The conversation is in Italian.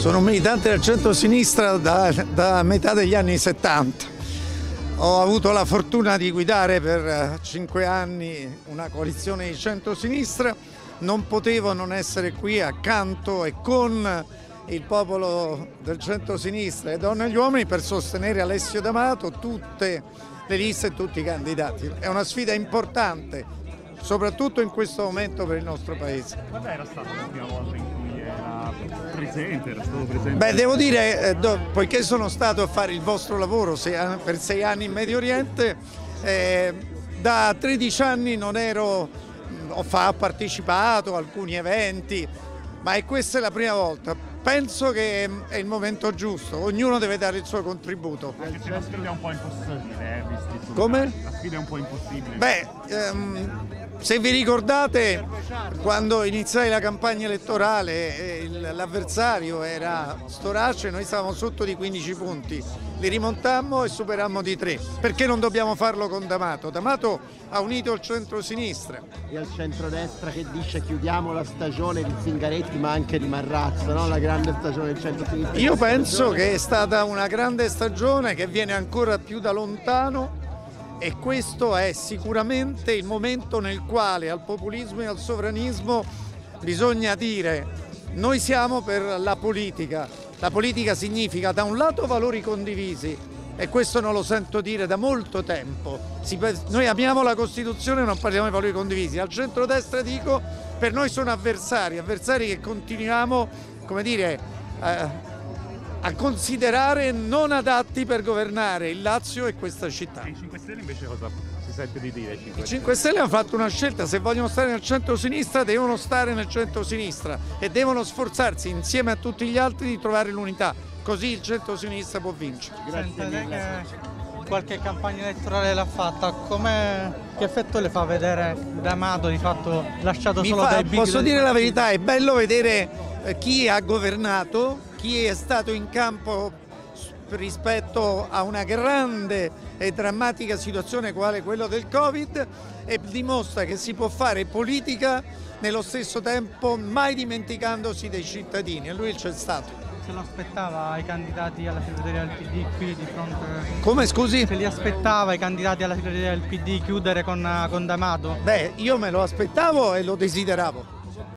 Sono un militante del centro-sinistra da, da metà degli anni 70. Ho avuto la fortuna di guidare per eh, cinque anni una coalizione di centro-sinistra. Non potevo non essere qui accanto e con il popolo del centro-sinistra, le donne e gli uomini, per sostenere Alessio D'Amato, tutte le liste e tutti i candidati. È una sfida importante, soprattutto in questo momento per il nostro Paese. Quando era stata la prima volta in presente, era stato presente? Beh, devo dire, eh, poiché sono stato a fare il vostro lavoro per sei anni in Medio Oriente, eh, da 13 anni non ero, ho, fa, ho partecipato a alcuni eventi, ma è questa è la prima volta. Penso che è il momento giusto, ognuno deve dare il suo contributo. Anche se la sfida è un po' impossibile, eh, Come? La sfida è un po' impossibile. Beh, ehm, se vi ricordate, quando iniziai la campagna elettorale e il- l'avversario era Storace, noi stavamo sotto di 15 punti. Li rimontammo e superammo di 3. Perché non dobbiamo farlo con D'Amato? D'Amato ha unito il centro-sinistra. e al centrodestra che dice chiudiamo la stagione di Zingaretti ma anche di Marrazzo, no? la grande stagione del centro-sinistra. Io penso che è stata una grande stagione che viene ancora più da lontano e questo è sicuramente il momento nel quale al populismo e al sovranismo bisogna dire noi siamo per la politica. La politica significa da un lato valori condivisi e questo non lo sento dire da molto tempo. Noi amiamo la Costituzione e non parliamo di valori condivisi. Al centrodestra dico per noi sono avversari, avversari che continuiamo, come dire, eh, a considerare non adatti per governare il Lazio e questa città. I 5 Stelle invece cosa si sente di dire? ai 5 I 5 Stelle hanno fatto una scelta, se vogliono stare nel centro-sinistra devono stare nel centro-sinistra e devono sforzarsi insieme a tutti gli altri di trovare l'unità, così il centro-sinistra può vincere. Lei che qualche campagna elettorale l'ha fatta, che effetto le fa vedere D'Amato di fatto lasciato Mi solo fa- dai big posso dire la verità, è bello vedere eh, chi ha governato, chi è stato in campo rispetto a una grande e drammatica situazione quale quella del Covid e dimostra che si può fare politica nello stesso tempo mai dimenticandosi dei cittadini e lui c'è stato. Se lo aspettava i candidati alla segreteria del PD qui di fronte... Come scusi? Se li aspettava i candidati alla segreteria del PD chiudere con, con D'Amato? Beh, io me lo aspettavo e lo desideravo.